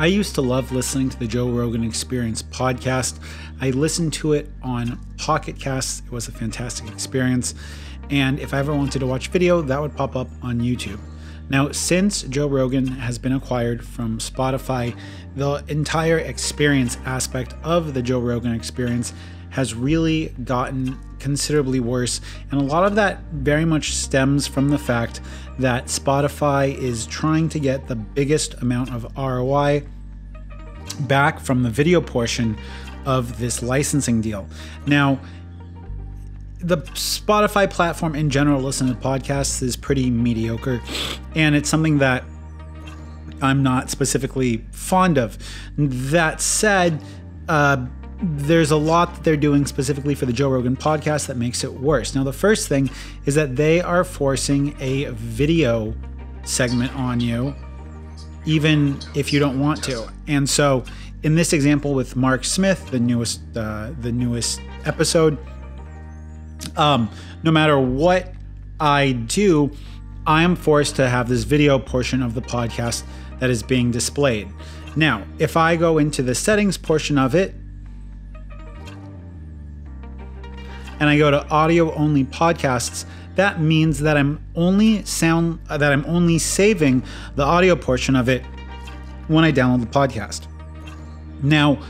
I used to love listening to the Joe Rogan Experience podcast. I listened to it on Pocket Casts. It was a fantastic experience. And if I ever wanted to watch video, that would pop up on YouTube. Now, since Joe Rogan has been acquired from Spotify, the entire experience aspect of the Joe Rogan experience has really gotten considerably worse. And a lot of that very much stems from the fact that Spotify is trying to get the biggest amount of ROI back from the video portion of this licensing deal. Now, the Spotify platform in general, listening to podcasts is pretty mediocre, and it's something that I'm not specifically fond of. That said, uh, there's a lot that they're doing specifically for the Joe Rogan podcast that makes it worse. Now, the first thing is that they are forcing a video segment on you, even if you don't want to. And so, in this example with Mark Smith, the newest uh, the newest episode, um, no matter what I do, I am forced to have this video portion of the podcast that is being displayed. Now, if I go into the settings portion of it and I go to audio only podcasts, that means that I'm only sound that I'm only saving the audio portion of it when I download the podcast. Now,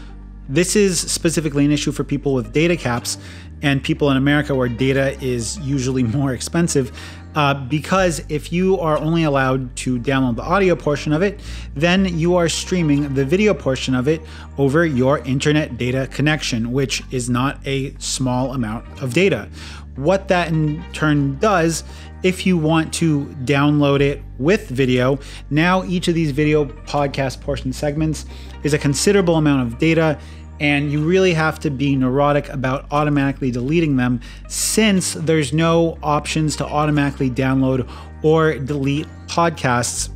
this is specifically an issue for people with data caps and people in America where data is usually more expensive. Uh, because if you are only allowed to download the audio portion of it, then you are streaming the video portion of it over your internet data connection, which is not a small amount of data. What that in turn does, if you want to download it with video, now each of these video podcast portion segments is a considerable amount of data and you really have to be neurotic about automatically deleting them since there's no options to automatically download or delete podcasts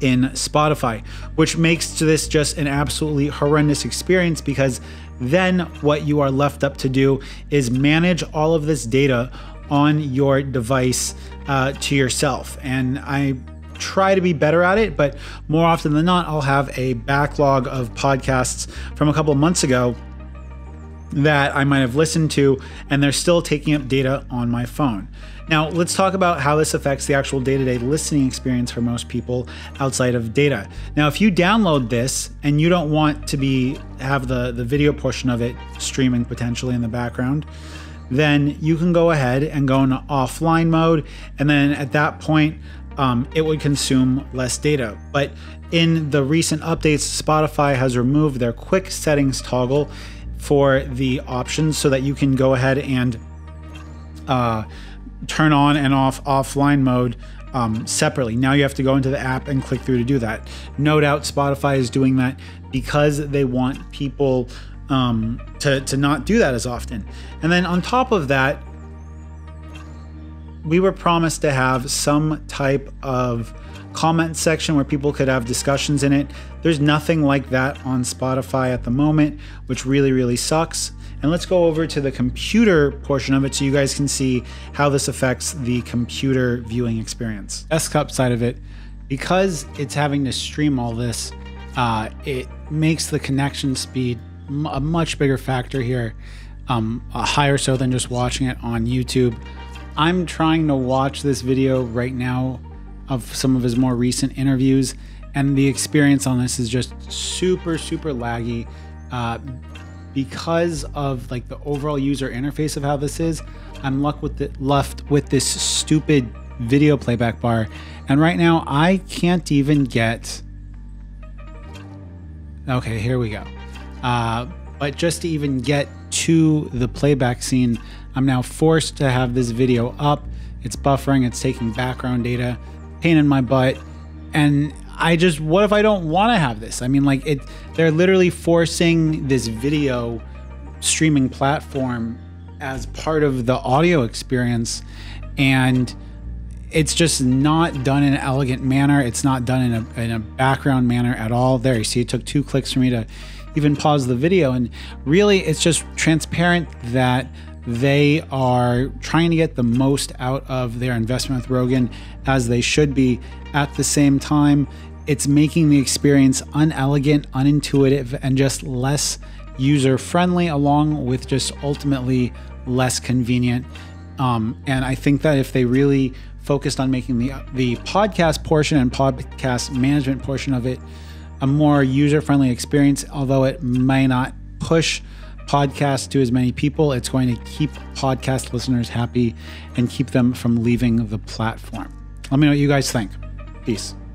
in Spotify, which makes this just an absolutely horrendous experience because then what you are left up to do is manage all of this data on your device uh, to yourself. And I try to be better at it, but more often than not, I'll have a backlog of podcasts from a couple months ago that I might have listened to, and they're still taking up data on my phone. Now, let's talk about how this affects the actual day to day listening experience for most people outside of data. Now, if you download this and you don't want to be have the, the video portion of it streaming potentially in the background, then you can go ahead and go into offline mode. And then at that point, um, it would consume less data. But in the recent updates, Spotify has removed their quick settings toggle for the options so that you can go ahead and uh, turn on and off offline mode um, separately. Now you have to go into the app and click through to do that. No doubt Spotify is doing that because they want people um, to, to not do that as often. And then on top of that, we were promised to have some type of comment section where people could have discussions in it. There's nothing like that on Spotify at the moment, which really, really sucks. And let's go over to the computer portion of it so you guys can see how this affects the computer viewing experience. Desktop side of it, because it's having to stream all this, uh, it makes the connection speed a much bigger factor here, um, higher so than just watching it on YouTube. I'm trying to watch this video right now of some of his more recent interviews, and the experience on this is just super, super laggy. Uh, because of like the overall user interface of how this is, I'm left with the, left with this stupid video playback bar, and right now I can't even get. Okay, here we go. Uh, but just to even get to the playback scene, I'm now forced to have this video up. It's buffering, it's taking background data, pain in my butt. And I just, what if I don't want to have this? I mean, like, it, they're literally forcing this video streaming platform as part of the audio experience. And it's just not done in an elegant manner. It's not done in a, in a background manner at all. There, you see, it took two clicks for me to even pause the video. And really, it's just transparent that they are trying to get the most out of their investment with Rogan as they should be. At the same time, it's making the experience unelegant, unintuitive, and just less user friendly, along with just ultimately less convenient. Um, and I think that if they really focused on making the the podcast portion and podcast management portion of it a more user friendly experience, although it may not push podcasts to as many people, it's going to keep podcast listeners happy and keep them from leaving the platform. Let me know what you guys think. Peace.